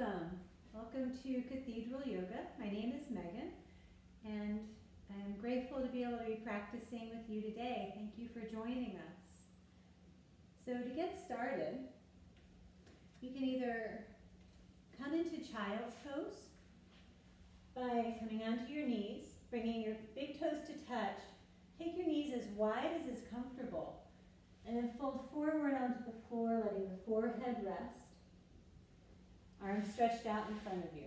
welcome. Welcome to Cathedral Yoga. My name is Megan, and I'm grateful to be able to be practicing with you today. Thank you for joining us. So, to get started, you can either come into child's pose by coming onto your knees, bringing your big toes to touch. Take your knees as wide as is comfortable, and then fold forward onto the floor, letting the forehead rest. Arms stretched out in front of you.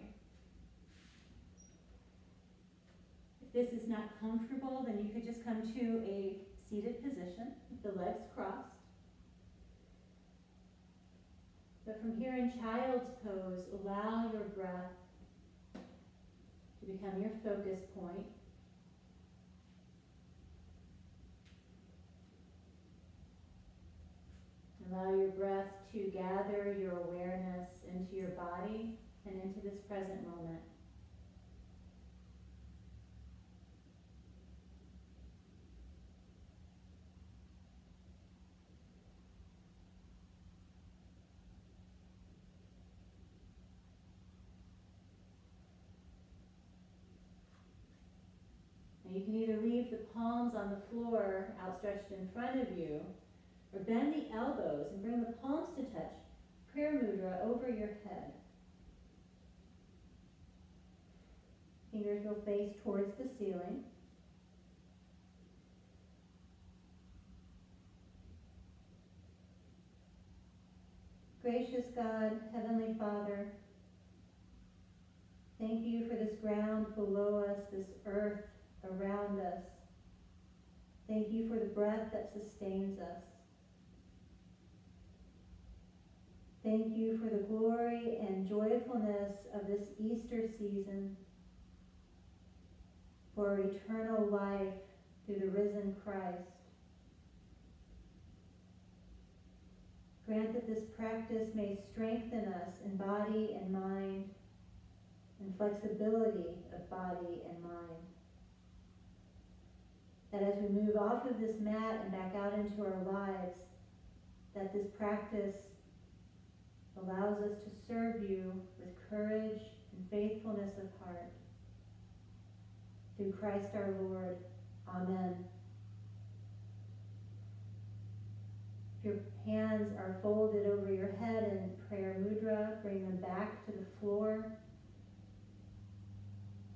If this is not comfortable, then you could just come to a seated position with the legs crossed. But from here in child's pose, allow your breath to become your focus point. Allow your breath to gather your awareness into your body and into this present moment. you can either leave the palms on the floor outstretched in front of you or bend the elbows and bring the palms to touch prayer mudra over your head. Fingers will face towards the ceiling. Gracious God, Heavenly Father, thank you for this ground below us, this earth around us. Thank you for the breath that sustains us. Thank you for the glory and joyfulness of this Easter season, for eternal life through the risen Christ. Grant that this practice may strengthen us in body and mind, and flexibility of body and mind. That as we move off of this mat and back out into our lives, that this practice allows us to serve you with courage and faithfulness of heart. Through Christ our Lord. Amen. If your hands are folded over your head in prayer mudra, bring them back to the floor.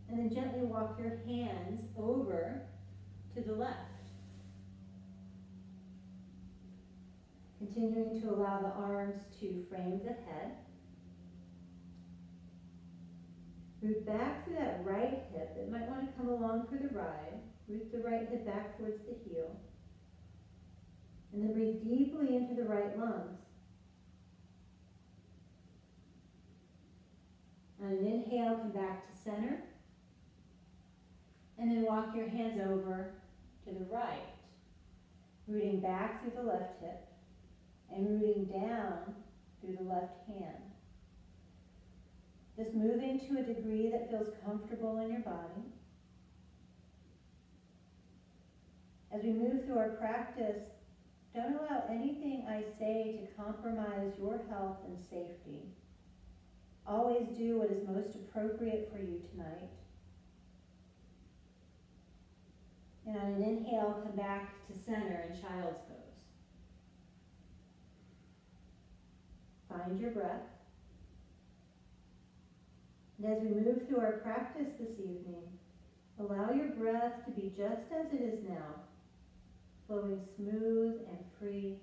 And then gently walk your hands over to the left. Continuing to allow the arms to frame the head. Root back through that right hip. It might want to come along for the ride. Root the right hip back towards the heel. And then breathe deeply into the right lungs. On an inhale, come back to center. And then walk your hands over to the right, rooting back through the left hip and rooting down through the left hand. Just moving to a degree that feels comfortable in your body. As we move through our practice, don't allow anything I say to compromise your health and safety. Always do what is most appropriate for you tonight. And on an inhale, come back to center in child's pose. Find your breath. And as we move through our practice this evening, allow your breath to be just as it is now, flowing smooth and free.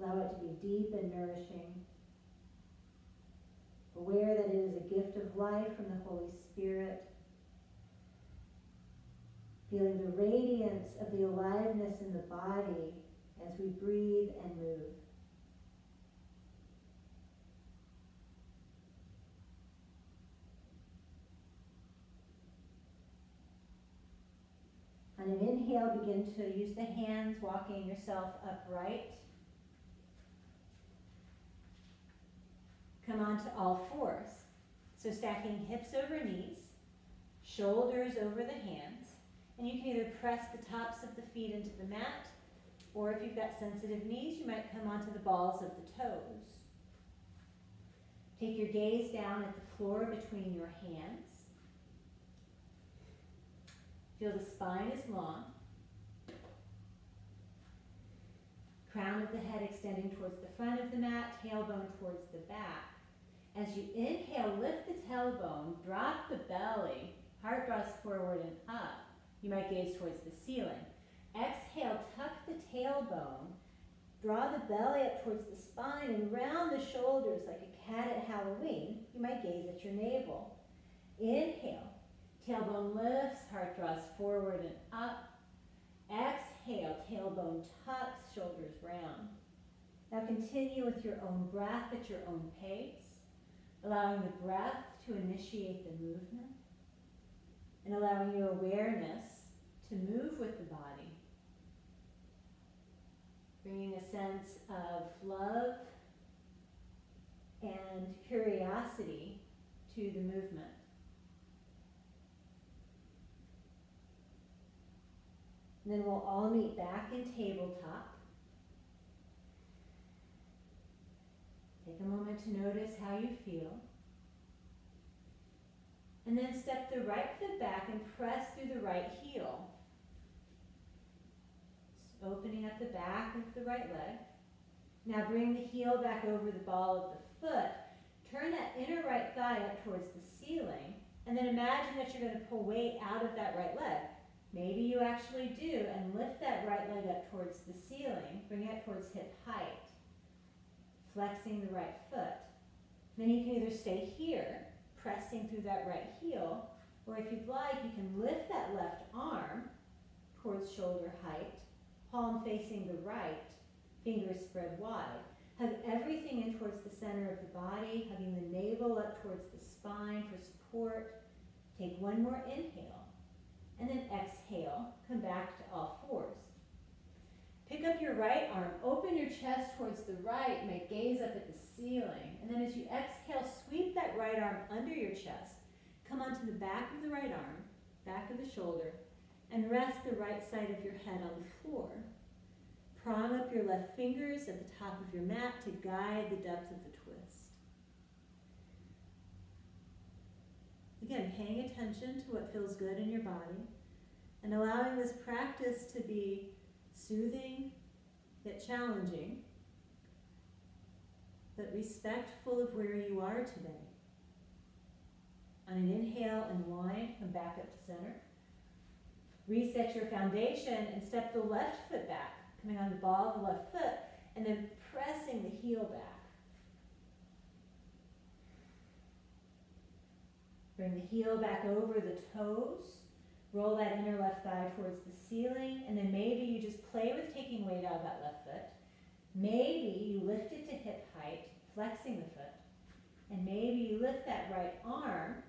Allow it to be deep and nourishing. Aware that it is a gift of life from the Holy Spirit. Feeling the radiance of the aliveness in the body as we breathe and move. On an inhale, begin to use the hands, walking yourself upright. Come onto all fours. So stacking hips over knees, shoulders over the hands, and you can either press the tops of the feet into the mat, or if you've got sensitive knees, you might come onto the balls of the toes. Take your gaze down at the floor between your hands. Feel the spine is long. Crown of the head extending towards the front of the mat, tailbone towards the back. As you inhale, lift the tailbone, drop the belly, heart draws forward and up. You might gaze towards the ceiling. Exhale, tuck the tailbone, draw the belly up towards the spine and round the shoulders like a cat at Halloween. You might gaze at your navel. Inhale, tailbone lifts, heart draws forward and up. Exhale, tailbone tucks, shoulders round. Now continue with your own breath at your own pace, allowing the breath to initiate the movement and allowing your awareness to move with the body, bringing a sense of love and curiosity to the movement. And then we'll all meet back in tabletop. Take a moment to notice how you feel. And then step the right foot back and press through the right heel. Just opening up the back of the right leg. Now bring the heel back over the ball of the foot. Turn that inner right thigh up towards the ceiling. And then imagine that you're going to pull weight out of that right leg. Maybe you actually do, and lift that right leg up towards the ceiling. Bring it towards hip height. Flexing the right foot. Then you can either stay here pressing through that right heel, or if you'd like, you can lift that left arm towards shoulder height, palm facing the right, fingers spread wide. Hug everything in towards the center of the body, hugging the navel up towards the spine for support. Take one more inhale, and then exhale, come back to all fours. Pick up your right arm, open your chest towards the right, make gaze up at the ceiling. And then as you exhale, sweep that right arm under your chest. Come onto the back of the right arm, back of the shoulder, and rest the right side of your head on the floor. Prong up your left fingers at the top of your mat to guide the depth of the twist. Again, paying attention to what feels good in your body and allowing this practice to be soothing yet challenging, but respectful of where you are today. On an inhale, unwind, come back up to center. Reset your foundation and step the left foot back, coming on the ball of the left foot, and then pressing the heel back. Bring the heel back over the toes. Roll that inner left thigh towards the ceiling, and then maybe you just play with taking weight out of that left foot. Maybe you lift it to hip height, flexing the foot. And maybe you lift that right arm,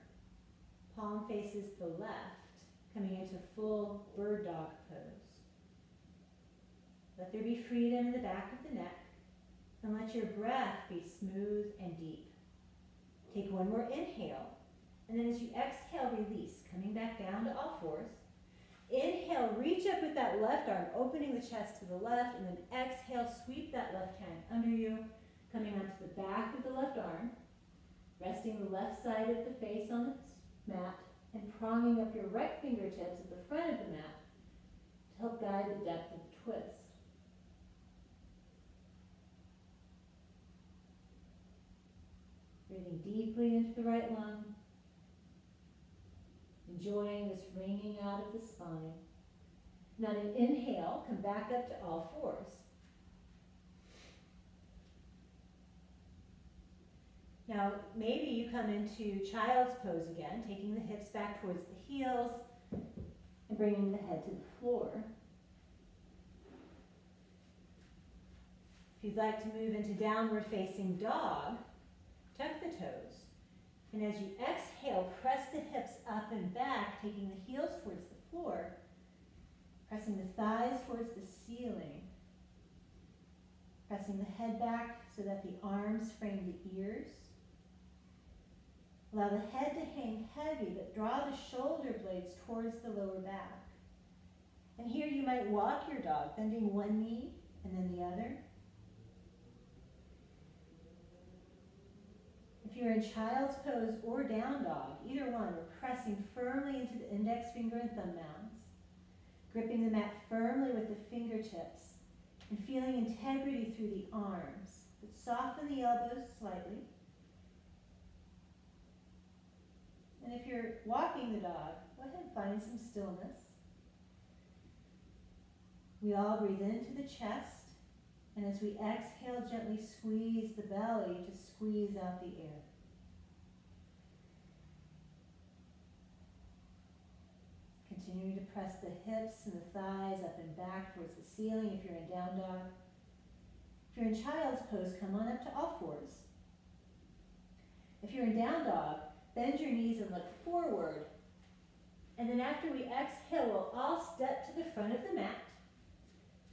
palm faces the left, coming into full bird dog pose. Let there be freedom in the back of the neck, and let your breath be smooth and deep. Take one more inhale and then as you exhale, release, coming back down to all fours. Inhale, reach up with that left arm, opening the chest to the left, and then exhale, sweep that left hand under you, coming onto the back of the left arm, resting the left side of the face on the mat, and pronging up your right fingertips at the front of the mat to help guide the depth of the twist. Breathing deeply into the right lung enjoying this wringing out of the spine. Now, an inhale, come back up to all fours. Now, maybe you come into child's pose again, taking the hips back towards the heels and bringing the head to the floor. If you'd like to move into downward facing dog, tuck the toes. And as you exhale, press the hips up and back, taking the heels towards the floor, pressing the thighs towards the ceiling, pressing the head back so that the arms frame the ears. Allow the head to hang heavy, but draw the shoulder blades towards the lower back. And here you might walk your dog, bending one knee and then the other. You're in child's pose or down dog, either one, we're pressing firmly into the index finger and thumb mounds, gripping the mat firmly with the fingertips, and feeling integrity through the arms. But soften the elbows slightly. And if you're walking the dog, go ahead and find some stillness. We all breathe into the chest, and as we exhale, gently squeeze the belly to squeeze out the air. Continuing to press the hips and the thighs up and back towards the ceiling if you're in down dog. If you're in child's pose, come on up to all fours. If you're in down dog, bend your knees and look forward. And then after we exhale, we'll all step to the front of the mat.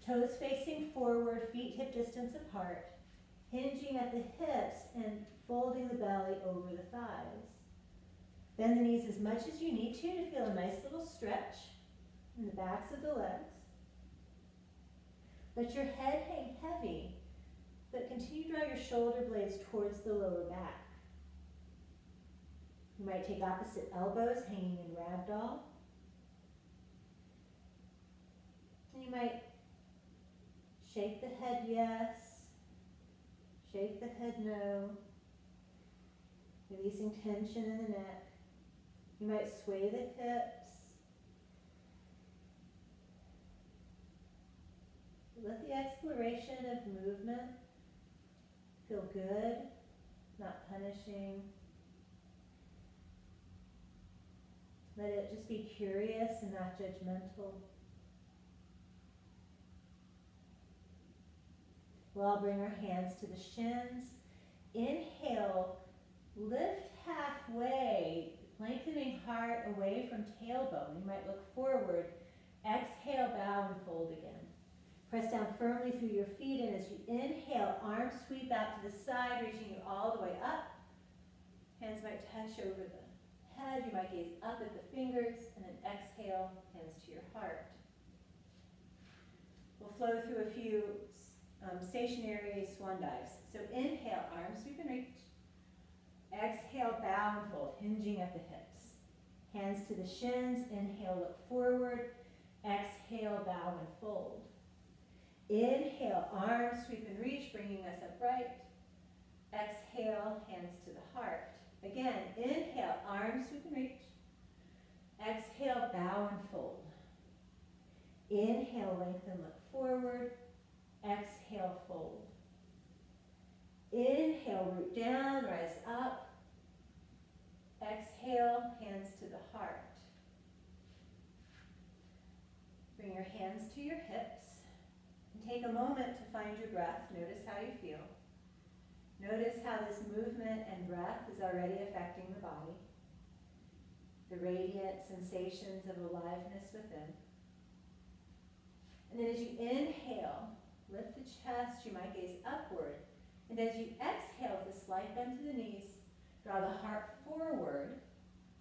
Toes facing forward, feet hip distance apart, hinging at the hips and folding the belly over the thighs. Bend the knees as much as you need to to feel a nice little stretch in the backs of the legs. Let your head hang heavy, but continue to draw your shoulder blades towards the lower back. You might take opposite elbows hanging in ragdoll. And you might shake the head yes, shake the head no, releasing tension in the neck. You might sway the hips. Let the exploration of movement feel good, not punishing. Let it just be curious and not judgmental. We'll all bring our hands to the shins. Inhale, lift halfway, lengthening heart away from tailbone. You might look forward. Exhale, bow and fold again. Press down firmly through your feet, and as you inhale, arms sweep out to the side, reaching you all the way up. Hands might touch over the head. You might gaze up at the fingers, and then exhale, hands to your heart. We'll flow through a few um, stationary swan dives. So inhale, arms sweep and reach. Exhale, bow and fold, hinging at the hips. Hands to the shins. Inhale, look forward. Exhale, bow and fold. Inhale, arms sweep and reach, bringing us upright. Exhale, hands to the heart. Again, inhale, arms sweep and reach. Exhale, bow and fold. Inhale, lengthen, look forward. Exhale, fold. Inhale, root down, rise up. Exhale, hands to the heart. Bring your hands to your hips. And take a moment to find your breath. Notice how you feel. Notice how this movement and breath is already affecting the body. The radiant sensations of aliveness within. And then as you inhale, lift the chest, you might gaze upward. And as you exhale with a slight bend to the knees, draw the heart forward,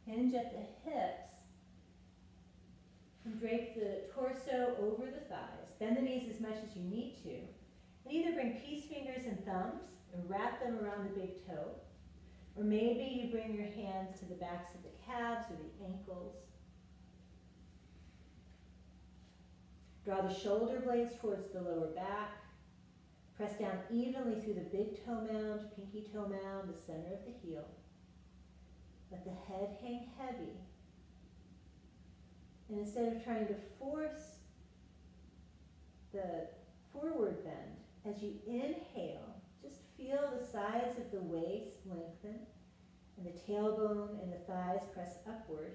hinge at the hips, and drape the torso over the thighs. Bend the knees as much as you need to. And either bring peace fingers and thumbs and wrap them around the big toe. Or maybe you bring your hands to the backs of the calves or the ankles. Draw the shoulder blades towards the lower back. Press down evenly through the big toe mound, pinky toe mound, the center of the heel. Let the head hang heavy. And instead of trying to force the forward bend, as you inhale, just feel the sides of the waist lengthen and the tailbone and the thighs press upward.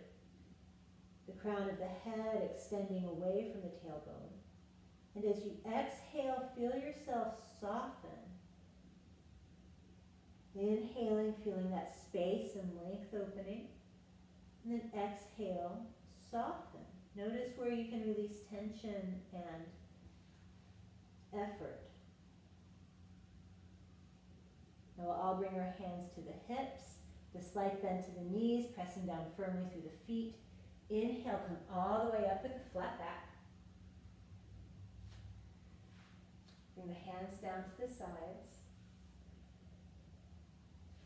The crown of the head extending away from the tailbone. And as you exhale, feel yourself soften. Inhaling, feeling that space and length opening. And then exhale, soften. Notice where you can release tension and effort. Now we'll all bring our hands to the hips, the slight bend to the knees, pressing down firmly through the feet. Inhale, come all the way up with a flat back. Bring the hands down to the sides.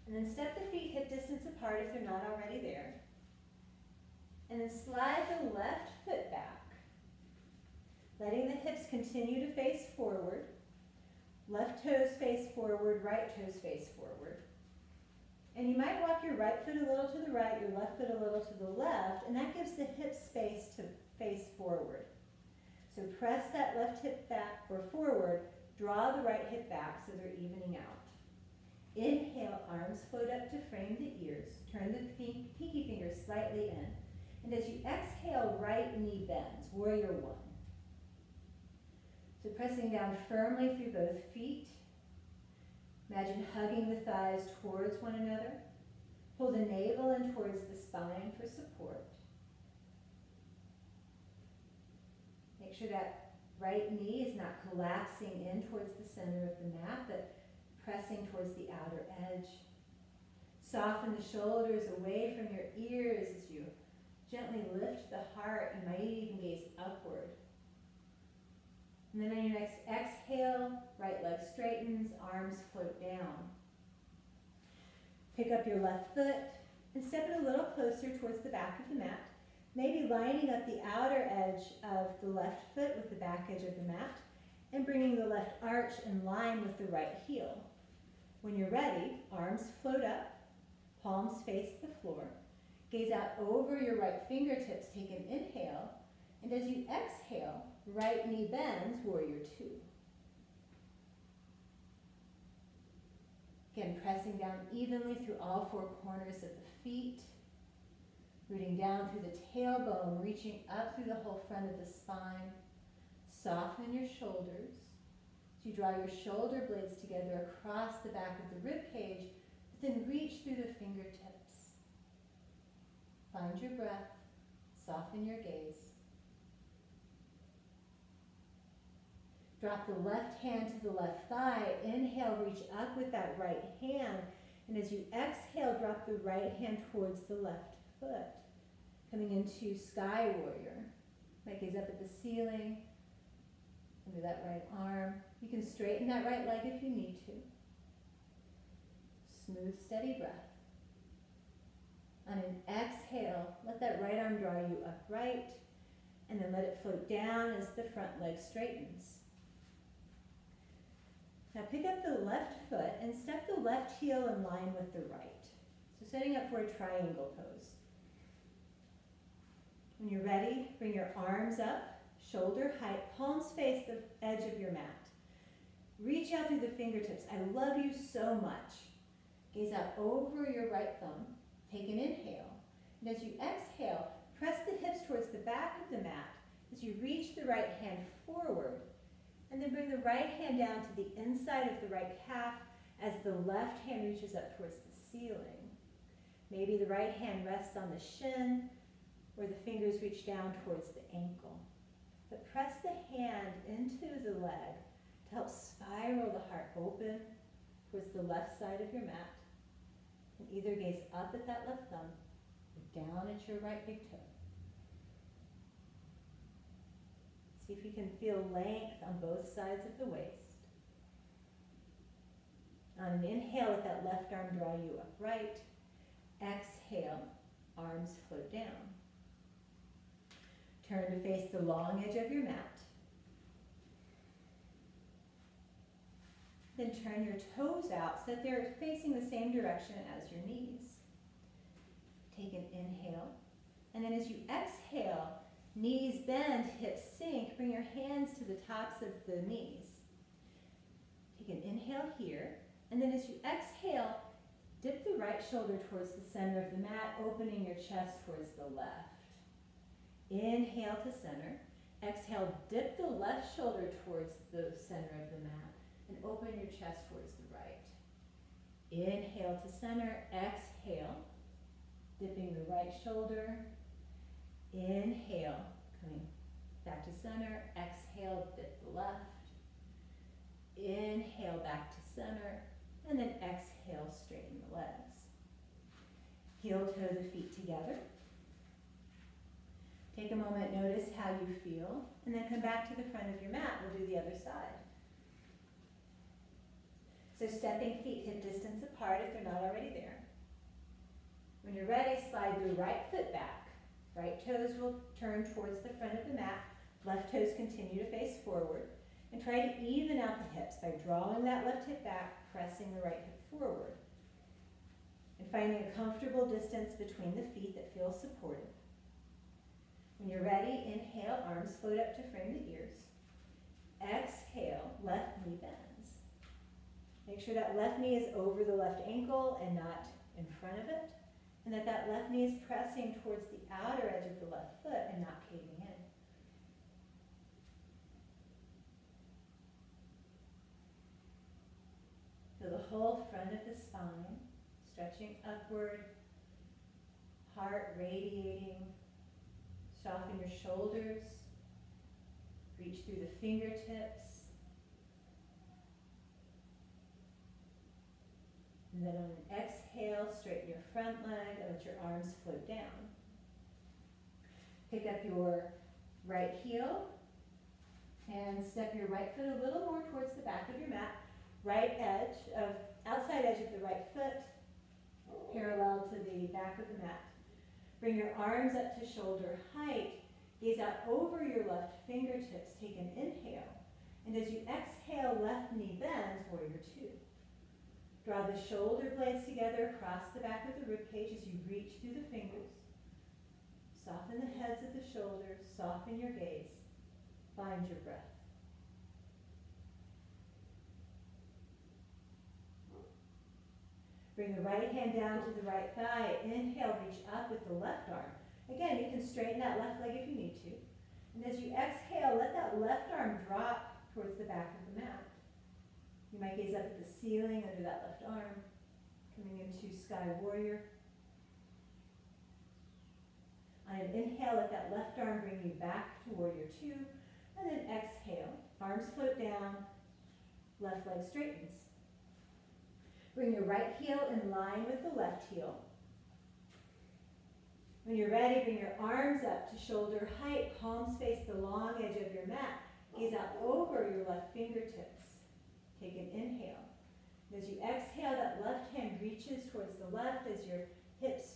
And then step the feet hip distance apart if they're not already there. And then slide the left foot back. Letting the hips continue to face forward. Left toes face forward, right toes face forward. And you might walk your right foot a little to the right, your left foot a little to the left, and that gives the hip space to face forward. So press that left hip back or forward, draw the right hip back so they're evening out. Inhale, arms float up to frame the ears. Turn the pinky fingers slightly in. And as you exhale, right knee bends, warrior one. So pressing down firmly through both feet. Imagine hugging the thighs towards one another. Pull the navel in towards the spine for support. Make sure that right knee is not collapsing in towards the center of the mat, but pressing towards the outer edge. Soften the shoulders away from your ears as you gently lift the heart. You might even gaze upward. And then on your next exhale, right leg straightens, arms float down. Pick up your left foot and step it a little closer towards the back of the mat. Maybe lining up the outer edge of the left foot with the back edge of the mat and bringing the left arch in line with the right heel. When you're ready, arms float up, palms face the floor. Gaze out over your right fingertips, take an inhale, and as you exhale, right knee bends, warrior two. Again, pressing down evenly through all four corners of the feet, rooting down through the tailbone, reaching up through the whole front of the spine. Soften your shoulders. As you draw your shoulder blades together across the back of the rib cage, but then reach through the fingertips. Find your breath. Soften your gaze. Drop the left hand to the left thigh. Inhale, reach up with that right hand. And as you exhale, drop the right hand towards the left foot. Coming into sky warrior. Might gaze up at the ceiling. Under that right arm. You can straighten that right leg if you need to. Smooth, steady breath. On an exhale, let that right arm draw you upright. And then let it float down as the front leg straightens. Now pick up the left foot and step the left heel in line with the right. So setting up for a triangle pose. When you're ready, bring your arms up, shoulder height, palms face the edge of your mat. Reach out through the fingertips. I love you so much. Gaze out over your right thumb. Take an inhale. And as you exhale, press the hips towards the back of the mat as you reach the right hand forward and then bring the right hand down to the inside of the right calf as the left hand reaches up towards the ceiling. Maybe the right hand rests on the shin or the fingers reach down towards the ankle. But press the hand into the leg to help spiral the heart open towards the left side of your mat. And either gaze up at that left thumb or down at your right big toe. See if you can feel length on both sides of the waist. On an inhale, let that left arm draw you upright. Exhale, arms float down. Turn to face the long edge of your mat. Then turn your toes out so that they're facing the same direction as your knees. Take an inhale. And then as you exhale, Knees bend, hips sink. Bring your hands to the tops of the knees. Take an inhale here. And then as you exhale, dip the right shoulder towards the center of the mat, opening your chest towards the left. Inhale to center. Exhale, dip the left shoulder towards the center of the mat and open your chest towards the right. Inhale to center. Exhale, dipping the right shoulder Inhale, coming back to center. Exhale, dip the left. Inhale, back to center. And then exhale, straighten the legs. Heel toe the feet together. Take a moment, notice how you feel, and then come back to the front of your mat. We'll do the other side. So stepping feet hip distance apart if they're not already there. When you're ready, slide the right foot back. Right toes will turn towards the front of the mat. Left toes continue to face forward. And try to even out the hips by drawing that left hip back, pressing the right hip forward. And finding a comfortable distance between the feet that feels supportive. When you're ready, inhale, arms float up to frame the ears. Exhale, left knee bends. Make sure that left knee is over the left ankle and not in front of it. And that that left knee is pressing towards the outer edge of the left foot and not caving in. Feel the whole front of the spine stretching upward, heart radiating. Soften your shoulders. Reach through the fingertips. And then on an exhale, straighten your front leg and let your arms float down. Pick up your right heel and step your right foot a little more towards the back of your mat. Right edge of, outside edge of the right foot, parallel to the back of the mat. Bring your arms up to shoulder height. Gaze out over your left fingertips. Take an inhale. And as you exhale, left knee bends, warrior two. Draw the shoulder blades together across the back of the rib cage as you reach through the fingers. Soften the heads of the shoulders, soften your gaze. Find your breath. Bring the right hand down to the right thigh. Inhale, reach up with the left arm. Again, you can straighten that left leg if you need to. And as you exhale, let that left arm drop towards the back of the mat. You might gaze up at the ceiling under that left arm, coming into Sky Warrior. On an inhale, let that left arm bring you back to Warrior Two, and then exhale. Arms float down, left leg straightens. Bring your right heel in line with the left heel. When you're ready, bring your arms up to shoulder height, palms face the long edge of your mat. Gaze out over your left fingertips. Take an inhale. As you exhale, that left hand reaches towards the left as your hips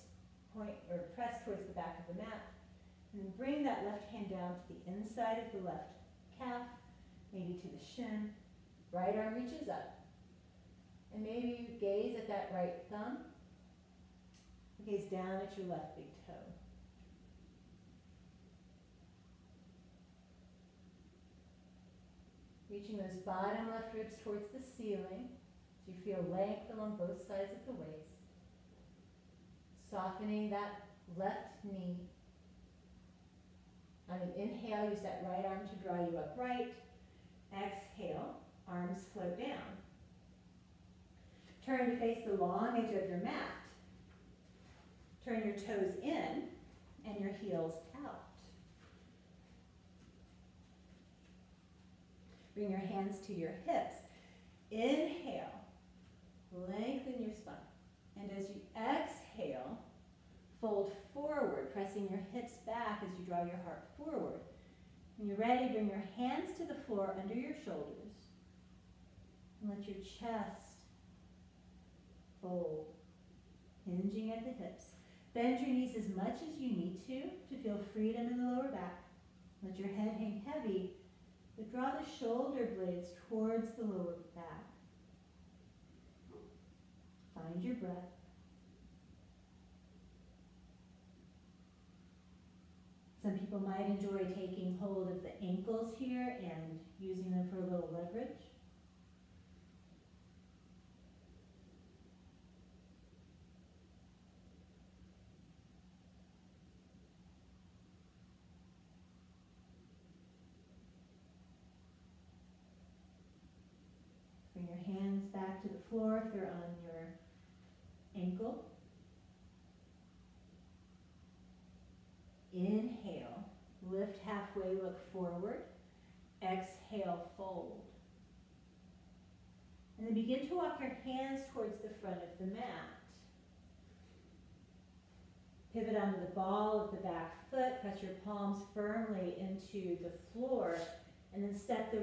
point or press towards the back of the mat. And bring that left hand down to the inside of the left calf, maybe to the shin. Right arm reaches up. And maybe you gaze at that right thumb. Gaze down at your left big toe. Reaching those bottom left ribs towards the ceiling. So you feel length along both sides of the waist. Softening that left knee. On an inhale, use that right arm to draw you upright. Exhale, arms float down. Turn to face the long edge of your mat. Turn your toes in and your heels out. Bring your hands to your hips. Inhale, lengthen your spine. And as you exhale, fold forward, pressing your hips back as you draw your heart forward. When you're ready, bring your hands to the floor under your shoulders. And let your chest fold, hinging at the hips. Bend your knees as much as you need to to feel freedom in the lower back. Let your head hang heavy but draw the shoulder blades towards the lower back. Find your breath. Some people might enjoy taking hold of the ankles here and using them for a little leverage. Bring your hands back to the floor if they're on your ankle. Inhale, lift halfway, look forward. Exhale, fold. And then begin to walk your hands towards the front of the mat. Pivot onto the ball of the back foot, press your palms firmly into the floor, and then step the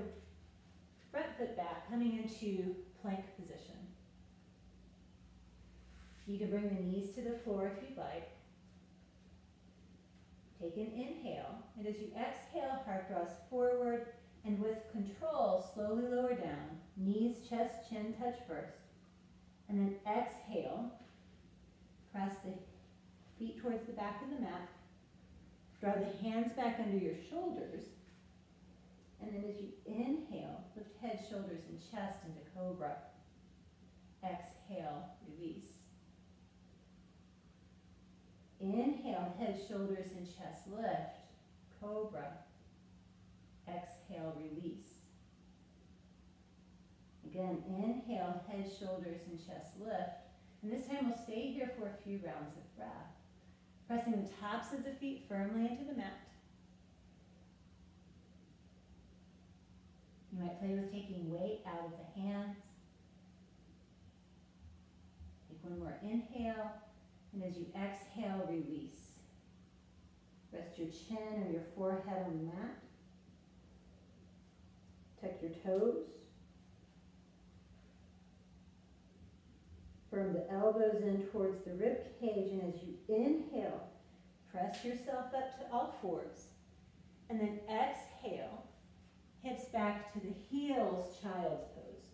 front foot back, coming into plank position. You can bring the knees to the floor if you'd like. Take an inhale, and as you exhale, heart draws forward, and with control, slowly lower down. Knees, chest, chin touch first. And then exhale, press the feet towards the back of the mat. Draw the hands back under your shoulders. And then as you inhale, lift head, shoulders, and chest into cobra. Exhale, release. Inhale, head, shoulders, and chest lift. Cobra. Exhale, release. Again, inhale, head, shoulders, and chest lift. And this time we'll stay here for a few rounds of breath. Pressing the tops of the feet firmly into the mat. You might play with taking weight out of the hands. Take one more inhale. And as you exhale, release. Rest your chin or your forehead on the mat. Tuck your toes. Firm the elbows in towards the rib cage, and as you inhale, press yourself up to all fours. And then exhale, to the heels, child's pose.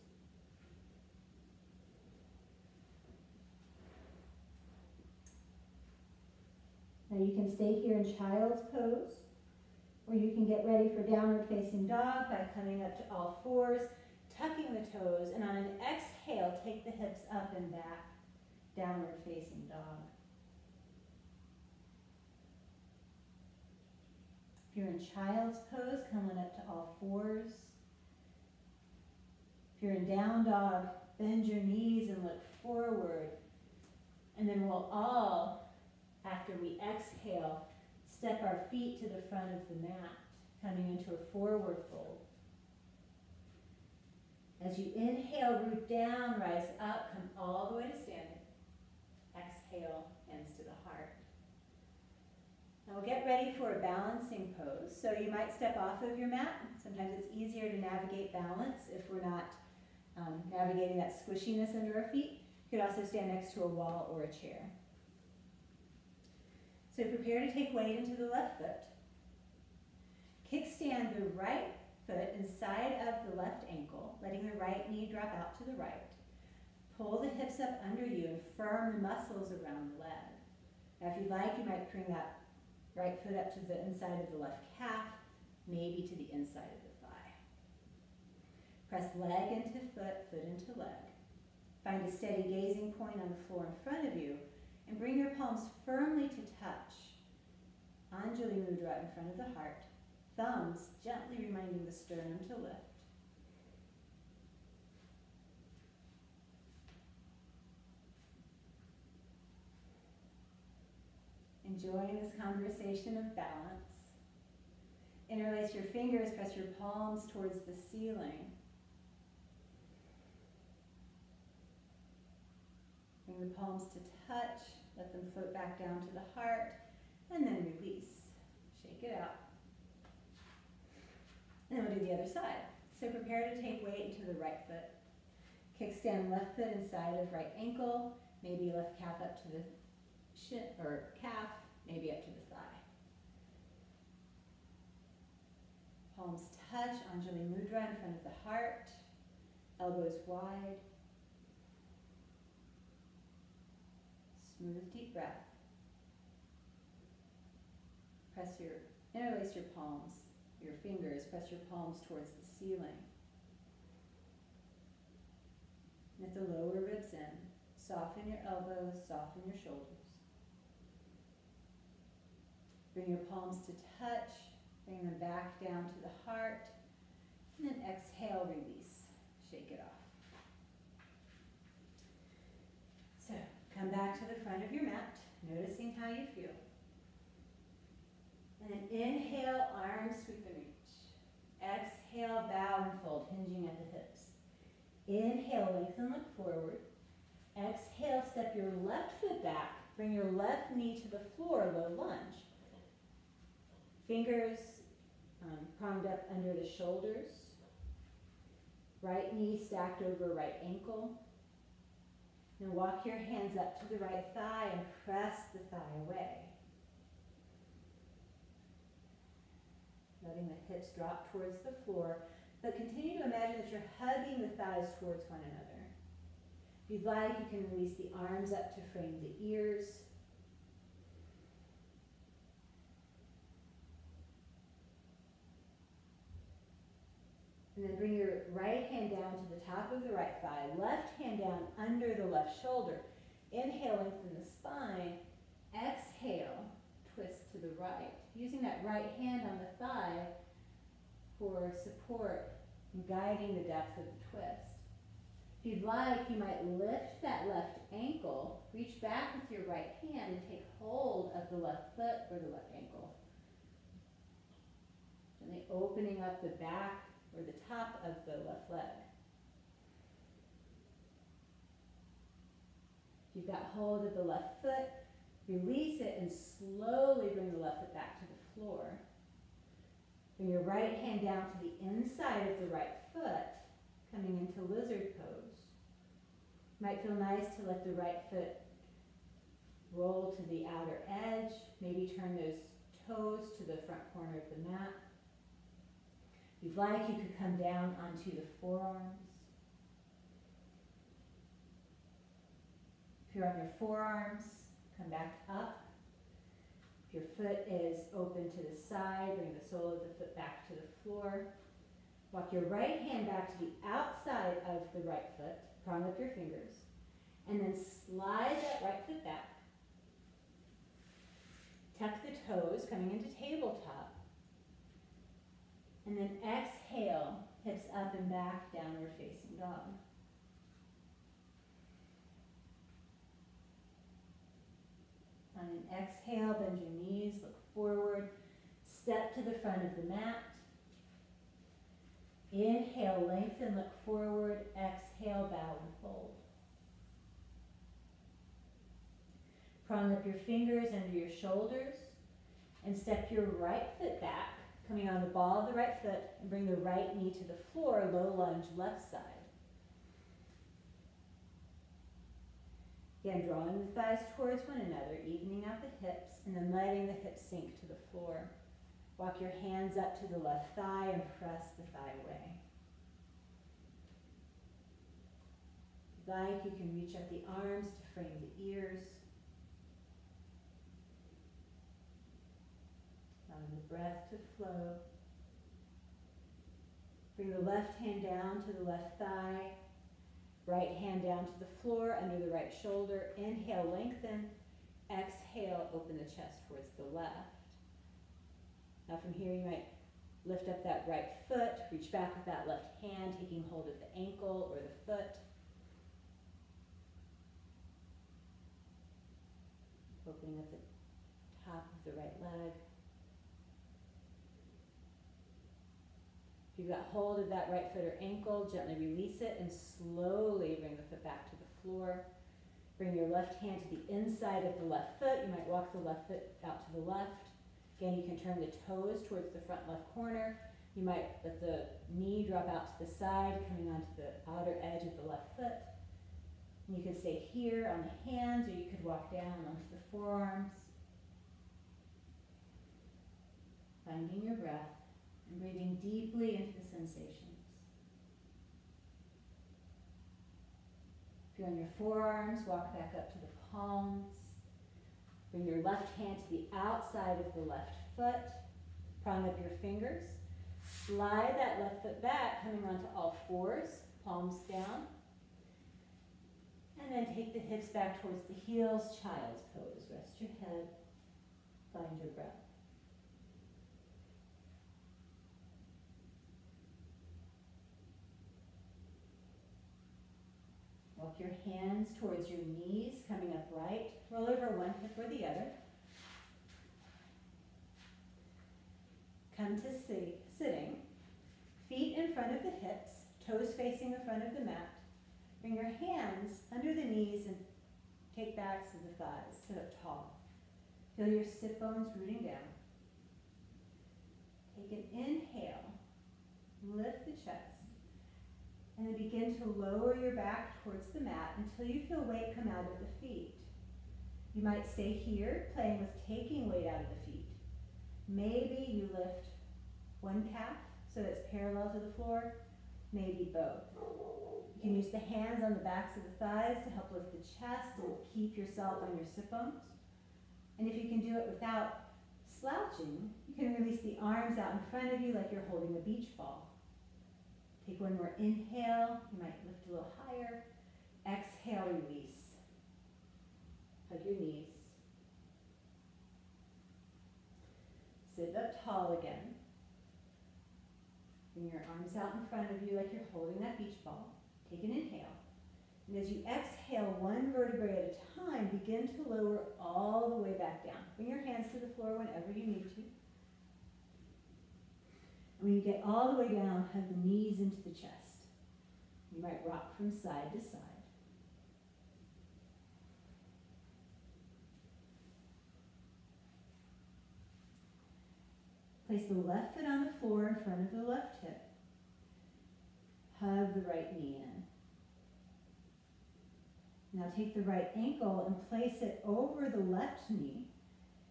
Now you can stay here in child's pose, or you can get ready for downward facing dog by coming up to all fours, tucking the toes, and on an exhale, take the hips up and back, downward facing dog. If you're in child's pose, coming up to all fours. You're in down dog, bend your knees and look forward. And then we'll all, after we exhale, step our feet to the front of the mat, coming into a forward fold. As you inhale, root down, rise up, come all the way to standing. Exhale, hands to the heart. Now we'll get ready for a balancing pose. So you might step off of your mat. Sometimes it's easier to navigate balance if we're not um, navigating that squishiness under our feet. You could also stand next to a wall or a chair. So prepare to take weight into the left foot. Kickstand the right foot inside of the left ankle, letting the right knee drop out to the right. Pull the hips up under you and firm the muscles around the leg. Now if you'd like, you might bring that right foot up to the inside of the left calf, maybe to the inside. Press leg into foot, foot into leg. Find a steady gazing point on the floor in front of you and bring your palms firmly to touch. Anjali Mudra in front of the heart thumbs gently reminding the sternum to lift. Enjoying this conversation of balance. Interlace your fingers, press your palms towards the ceiling. The palms to touch, let them float back down to the heart, and then release. Shake it out. And then we'll do the other side. So prepare to take weight into the right foot. Kickstand left foot inside of right ankle, maybe left calf up to the shin or calf, maybe up to the thigh. Palms touch, Anjali Mudra in front of the heart, elbows wide. Smooth, deep breath. Press your, interlace your palms your fingers, press your palms towards the ceiling. Let the lower ribs in. Soften your elbows, soften your shoulders. Bring your palms to touch, bring them back down to the heart, and then exhale, release. Shake it off. So, come back to the front of your mat, noticing how you feel. And then inhale, arms sweep and reach. Exhale, bow and fold, hinging at the hips. Inhale, lengthen, look forward. Exhale, step your left foot back. Bring your left knee to the floor, low lunge. Fingers um, palmed up under the shoulders. Right knee stacked over right ankle. Now walk your hands up to the right thigh and press the thigh away. Letting the hips drop towards the floor, but continue to imagine that you're hugging the thighs towards one another. If you'd like, you can release the arms up to frame the ears. And then bring your right hand down to the top of the right thigh, left hand down under the left shoulder. Inhale, lengthen the spine. Exhale, twist to the right. Using that right hand on the thigh for support and guiding the depth of the twist. If you'd like, you might lift that left ankle, reach back with your right hand and take hold of the left foot or the left ankle. Gently opening up the back or the top of the left leg. You've got hold of the left foot, release it and slowly bring the left foot back to the floor. Bring your right hand down to the inside of the right foot, coming into lizard pose. Might feel nice to let the right foot roll to the outer edge, maybe turn those toes to the front corner of the mat. If you'd like, you could come down onto the forearms. If you're on your forearms, come back up. If your foot is open to the side, bring the sole of the foot back to the floor. Walk your right hand back to the outside of the right foot, prong up your fingers, and then slide that right foot back. Tuck the toes, coming into tabletop. And then exhale, hips up and back, downward facing dog. On an exhale, bend your knees, look forward, step to the front of the mat. Inhale, lengthen, look forward. Exhale, bow and fold. Prong up your fingers under your shoulders and step your right foot back coming on the ball of the right foot and bring the right knee to the floor, low lunge left side. Again, drawing the thighs towards one another, evening out the hips, and then letting the hips sink to the floor. Walk your hands up to the left thigh and press the thigh away. If you like, you can reach up the arms to frame the ears. Allowing the breath to flow. Bring the left hand down to the left thigh. Right hand down to the floor under the right shoulder. Inhale, lengthen. Exhale, open the chest towards the left. Now from here you might lift up that right foot, reach back with that left hand, taking hold of the ankle or the foot. Opening up the top of the right leg. You've got hold of that right foot or ankle, gently release it and slowly bring the foot back to the floor. Bring your left hand to the inside of the left foot. You might walk the left foot out to the left. Again, you can turn the toes towards the front left corner. You might let the knee drop out to the side, coming onto the outer edge of the left foot. And you could stay here on the hands, or you could walk down onto the forearms. Finding your breath and breathing deeply into the sensations. On your forearms, walk back up to the palms. Bring your left hand to the outside of the left foot. Prong up your fingers. Slide that left foot back, coming onto all fours, palms down. And then take the hips back towards the heels, child's pose. Rest your head, find your breath. Walk your hands towards your knees, coming upright. Roll over one hip or the other. Come to sit, sitting. Feet in front of the hips, toes facing the front of the mat. Bring your hands under the knees and take backs of the thighs. Sit up tall. Feel your sit bones rooting down. Take an inhale. Lift the chest. And then begin to lower your back towards the mat until you feel weight come out of the feet. You might stay here playing with taking weight out of the feet. Maybe you lift one calf so it's parallel to the floor, maybe both. You can use the hands on the backs of the thighs to help lift the chest and keep yourself on your sit bones. And if you can do it without slouching, you can release the arms out in front of you like you're holding a beach ball. Take one more inhale. You might lift a little higher. Exhale, release. Hug your knees. Sit up tall again. Bring your arms out in front of you like you're holding that beach ball. Take an inhale. And as you exhale one vertebrae at a time, begin to lower all the way back down. Bring your hands to the floor whenever you need to. When you get all the way down, hug the knees into the chest. You might rock from side to side. Place the left foot on the floor in front of the left hip. Hug the right knee in. Now take the right ankle and place it over the left knee.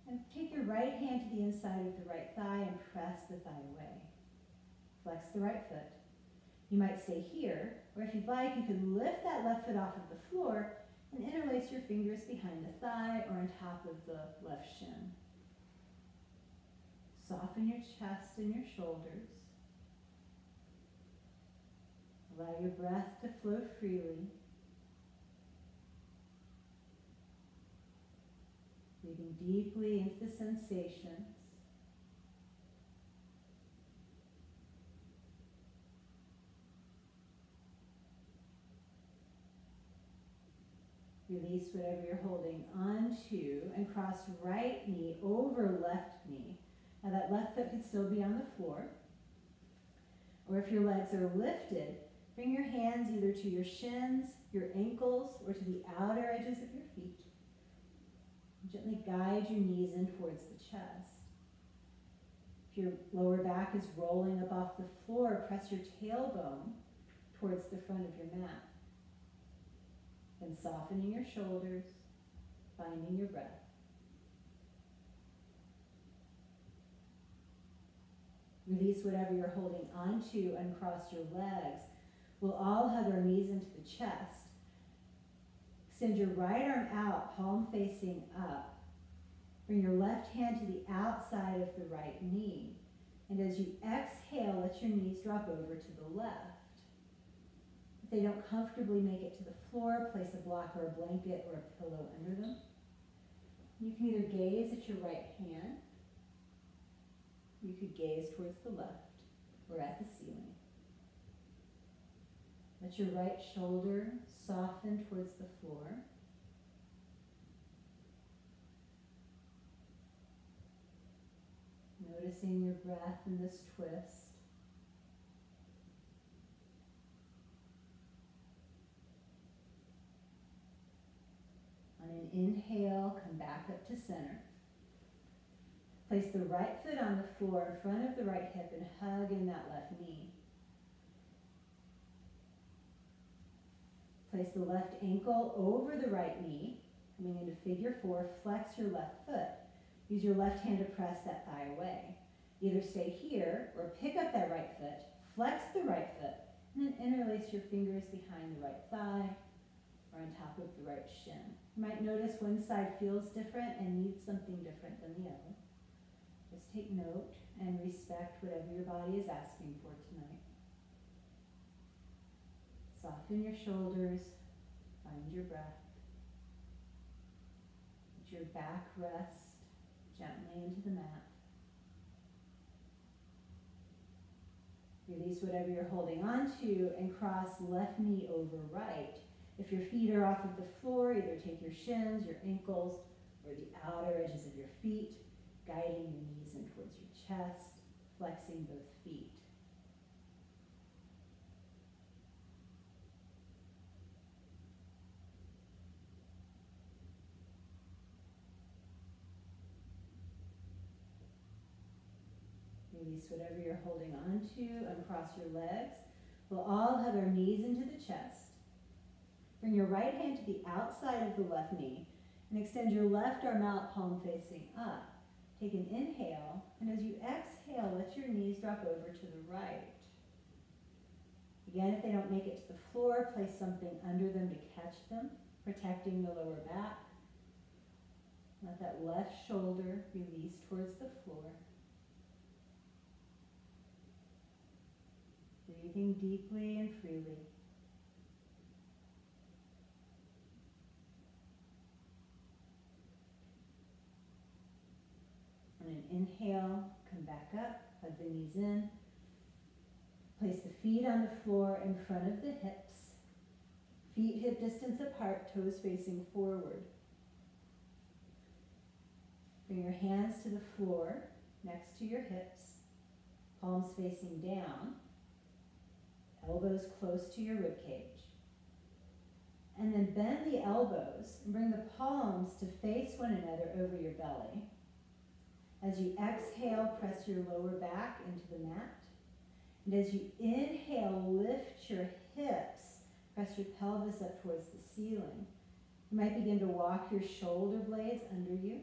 And take your right hand to the inside of the right thigh and press the thigh away. Flex the right foot. You might stay here, or if you'd like, you can lift that left foot off of the floor and interlace your fingers behind the thigh or on top of the left shin. Soften your chest and your shoulders. Allow your breath to flow freely. Breathing deeply into the sensations. Release whatever you're holding onto and cross right knee over left knee. Now that left foot can still be on the floor. Or if your legs are lifted, bring your hands either to your shins, your ankles, or to the outer edges of your feet. Gently guide your knees in towards the chest. If your lower back is rolling up off the floor, press your tailbone towards the front of your mat. Then softening your shoulders, finding your breath. Release whatever you're holding onto and cross your legs. We'll all hug our knees into the chest. Send your right arm out, palm facing up. Bring your left hand to the outside of the right knee. And as you exhale, let your knees drop over to the left. They don't comfortably make it to the floor, place a block or a blanket or a pillow under them. You can either gaze at your right hand you could gaze towards the left or at the ceiling. Let your right shoulder soften towards the floor. Noticing your breath in this twist. On an inhale, come back up to center. Place the right foot on the floor in front of the right hip and hug in that left knee. Place the left ankle over the right knee, coming into figure four, flex your left foot. Use your left hand to press that thigh away. Either stay here or pick up that right foot, flex the right foot, and then interlace your fingers behind the right thigh or on top of the right shin. You might notice one side feels different and needs something different than the other. Just take note and respect whatever your body is asking for tonight. Soften your shoulders, find your breath. Let your back rest gently into the mat. Release whatever you're holding on to and cross left knee over right. If your feet are off of the floor, either take your shins, your ankles, or the outer edges of your feet guiding your knees in towards your chest, flexing both feet. Release whatever you're holding on to, uncross your legs. We'll all have our knees into the chest. Bring your right hand to the outside of the left knee and extend your left arm out, palm facing up. Take an inhale, and as you exhale, let your knees drop over to the right. Again, if they don't make it to the floor, place something under them to catch them, protecting the lower back. Let that left shoulder release towards the floor. Breathing deeply and freely. An inhale, come back up, hug the knees in. Place the feet on the floor in front of the hips. Feet hip distance apart, toes facing forward. Bring your hands to the floor next to your hips, palms facing down, elbows close to your rib cage. And then bend the elbows and bring the palms to face one another over your belly. As you exhale, press your lower back into the mat. And as you inhale, lift your hips, press your pelvis up towards the ceiling. You might begin to walk your shoulder blades under you.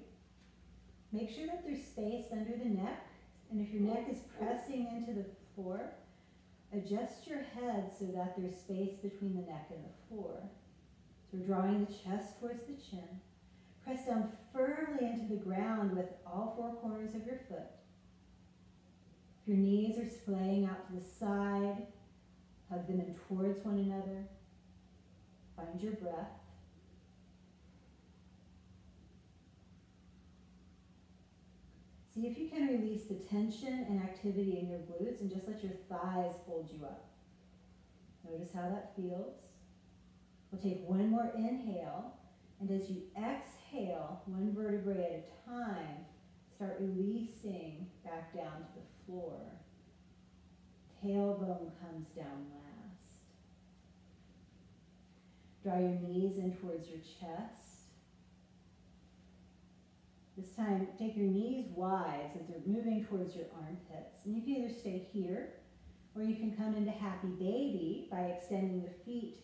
Make sure that there's space under the neck. And if your neck is pressing into the floor, adjust your head so that there's space between the neck and the floor. So we're drawing the chest towards the chin. Press down firmly into the ground with all four corners of your foot. If your knees are splaying out to the side, hug them in towards one another. Find your breath. See if you can release the tension and activity in your glutes and just let your thighs hold you up. Notice how that feels. We'll take one more inhale, and as you exhale, exhale, one vertebrae at a time, start releasing back down to the floor. Tailbone comes down last. Draw your knees in towards your chest. This time, take your knees wide so they're moving towards your armpits. And you can either stay here, or you can come into happy baby by extending the feet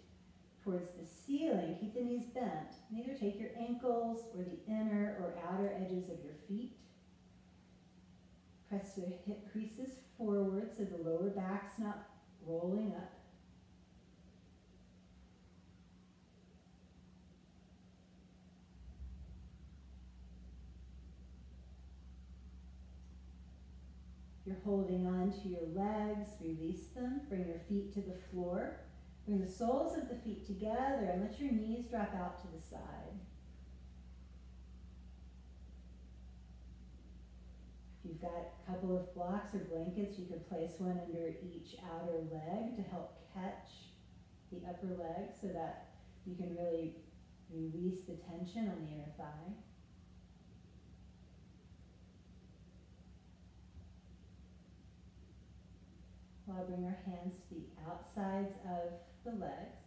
towards the ceiling. Keep the knees bent. Either take your ankles or the inner or outer edges of your feet. Press your hip creases forward so the lower back's not rolling up. You're holding on to your legs, release them, bring your feet to the floor. Bring the soles of the feet together and let your knees drop out to the side. If you've got a couple of blocks or blankets, you could place one under each outer leg to help catch the upper leg so that you can really release the tension on the inner thigh. I'll bring our hands to the outsides of the legs,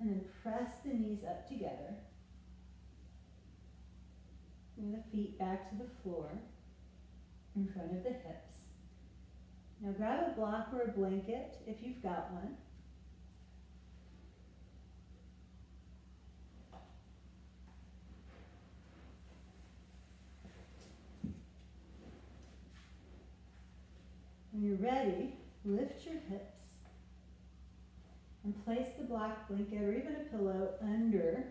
and then press the knees up together. Bring the feet back to the floor in front of the hips. Now grab a block or a blanket if you've got one. When you're ready, lift your hips and place the black blanket or even a pillow under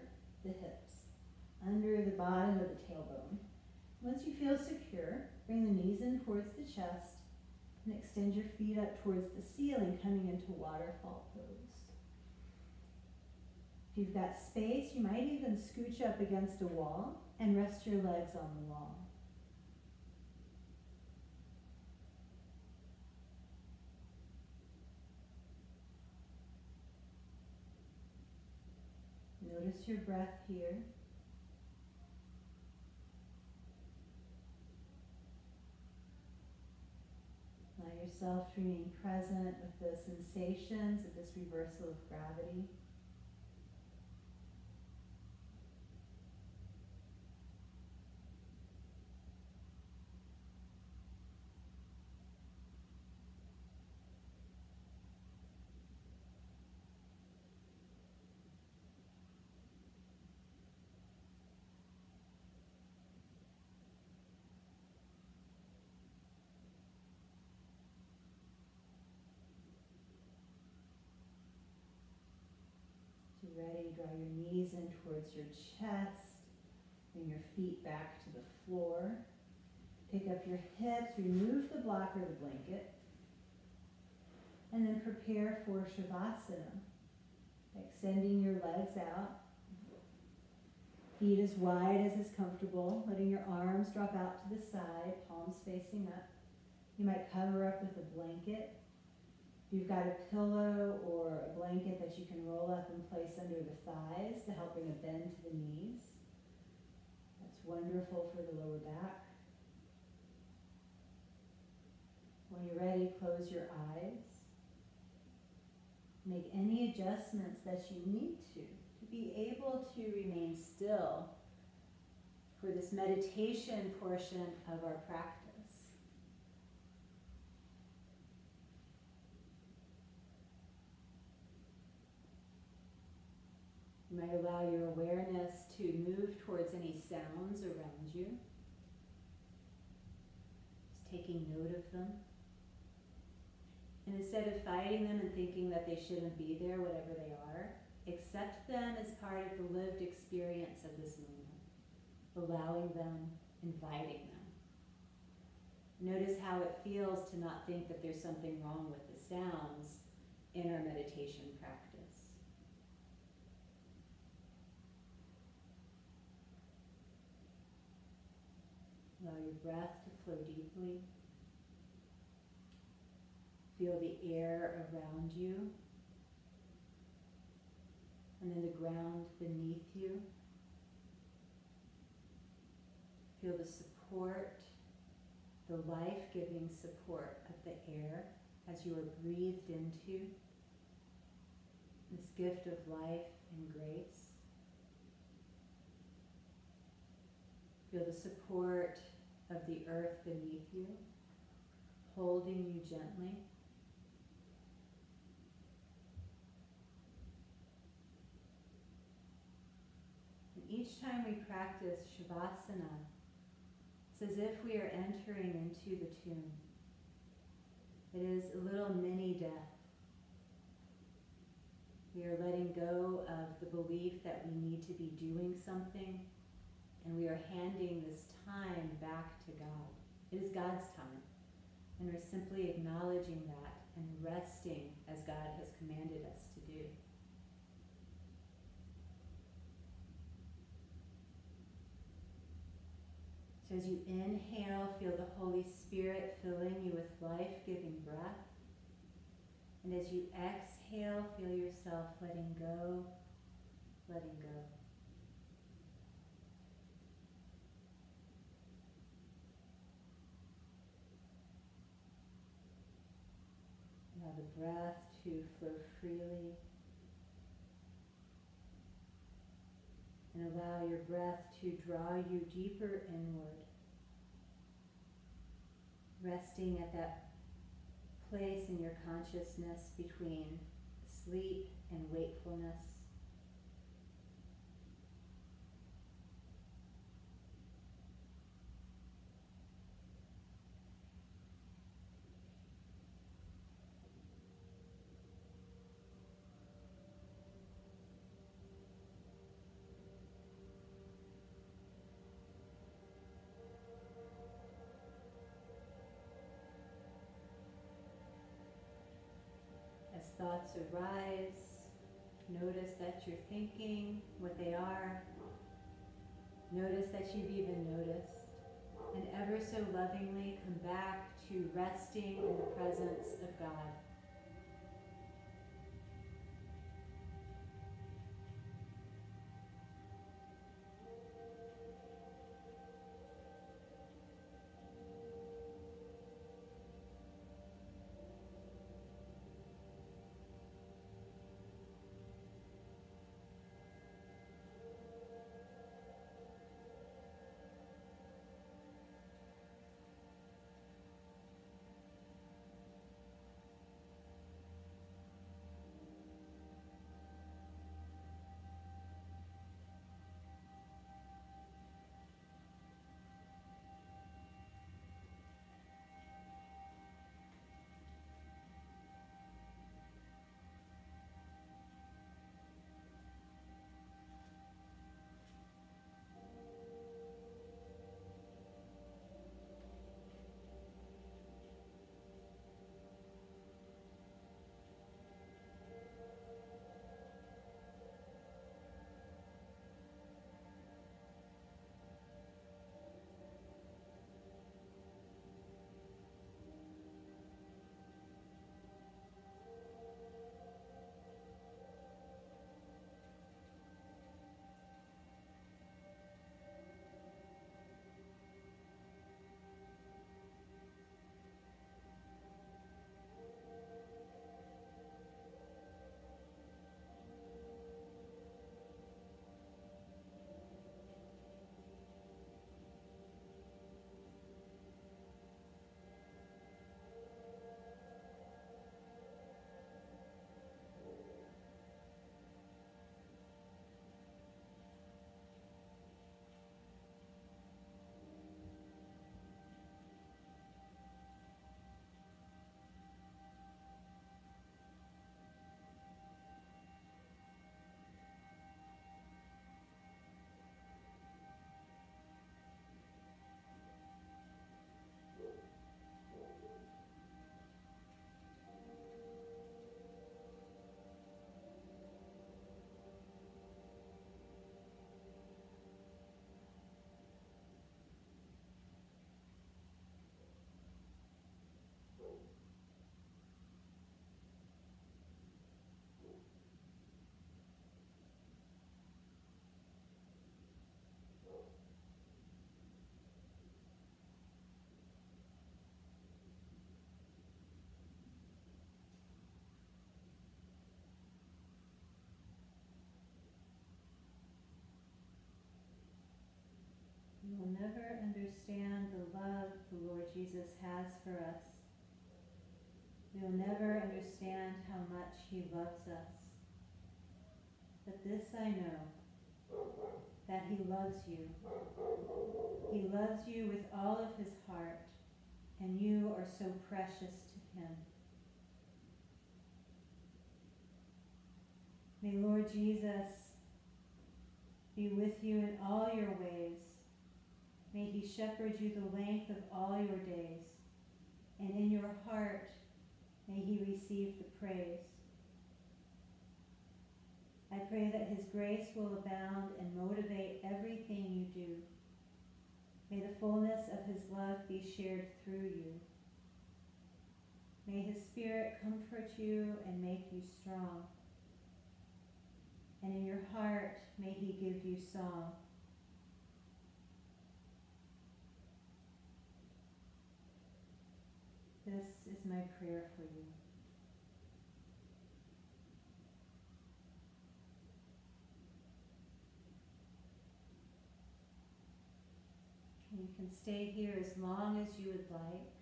the hips, under the bottom of the tailbone. Once you feel secure, bring the knees in towards the chest and extend your feet up towards the ceiling, coming into waterfall pose. If you've got space, you might even scooch up against a wall and rest your legs on the wall. Notice your breath here. Allow yourself to remain present with the sensations of this reversal of gravity. Draw your knees in towards your chest. Bring your feet back to the floor. Pick up your hips, remove the block or the blanket. And then prepare for Shavasana. Extending your legs out. Feet as wide as is comfortable, letting your arms drop out to the side, palms facing up. You might cover up with a blanket. You've got a pillow or a blanket that you can roll up and place under the thighs to help bring a bend to the knees. That's wonderful for the lower back. When you're ready, close your eyes. Make any adjustments that you need to to be able to remain still for this meditation portion of our practice. You might allow your awareness to move towards any sounds around you. Just taking note of them. And instead of fighting them and thinking that they shouldn't be there, whatever they are, accept them as part of the lived experience of this moment, allowing them, inviting them. Notice how it feels to not think that there's something wrong with the sounds in our meditation practice. Allow your breath to flow deeply. Feel the air around you and then the ground beneath you. Feel the support, the life giving support of the air as you are breathed into this gift of life and grace. Feel the support of the earth beneath you, holding you gently. And each time we practice Shavasana, it's as if we are entering into the tomb. It is a little mini death. We are letting go of the belief that we need to be doing something and we are handing this time back to God. It is God's time. And we're simply acknowledging that and resting as God has commanded us to do. So as you inhale, feel the Holy Spirit filling you with life-giving breath. And as you exhale, feel yourself letting go, letting go. Allow the breath to flow freely. And allow your breath to draw you deeper inward. Resting at that place in your consciousness between sleep and wakefulness. Thoughts arise, notice that you're thinking what they are. Notice that you've even noticed. And ever so lovingly come back to resting in the presence of God. Understand the love the Lord Jesus has for us. We will never understand how much He loves us. But this I know, that He loves you. He loves you with all of His heart, and you are so precious to Him. May Lord Jesus be with you in all your ways. May he shepherd you the length of all your days, and in your heart may he receive the praise. I pray that his grace will abound and motivate everything you do. May the fullness of his love be shared through you. May his spirit comfort you and make you strong and in your heart may he give you song. This is my prayer for you. You can stay here as long as you would like,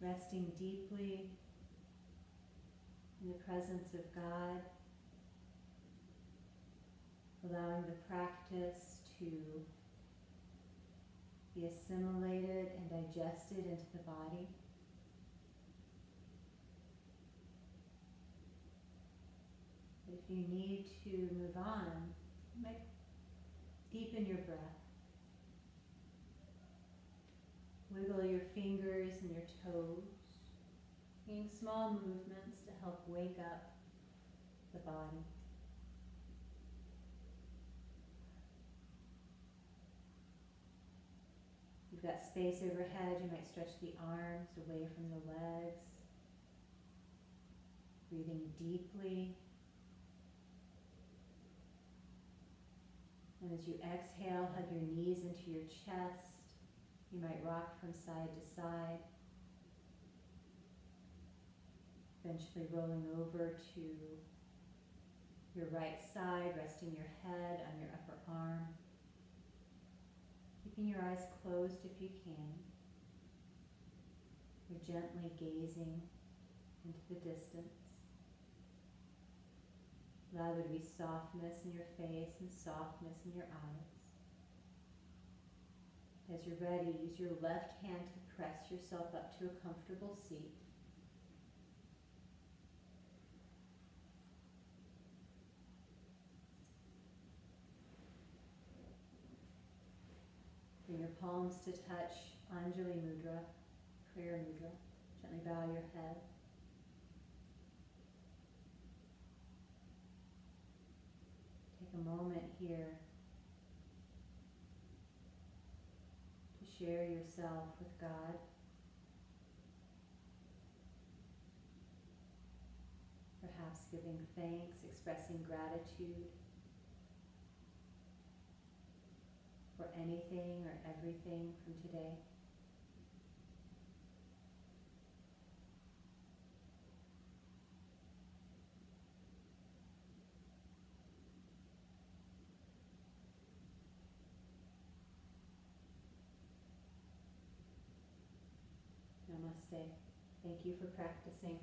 resting deeply in the presence of God allowing the practice to be assimilated and digested into the body. If you need to move on, you might deepen your breath. Wiggle your fingers and your toes, making small movements to help wake up the body. You've space overhead, you might stretch the arms away from the legs. Breathing deeply. And as you exhale, hug your knees into your chest. You might rock from side to side. Eventually rolling over to your right side, resting your head on your upper arm keeping your eyes closed if you can. You're gently gazing into the distance. Allow there to be softness in your face and softness in your eyes. As you're ready, use your left hand to press yourself up to a comfortable seat. Bring your palms to touch Anjali Mudra, prayer mudra. Gently bow your head. Take a moment here to share yourself with God. Perhaps giving thanks, expressing gratitude. For anything or everything from today? Namaste. Thank you for practicing.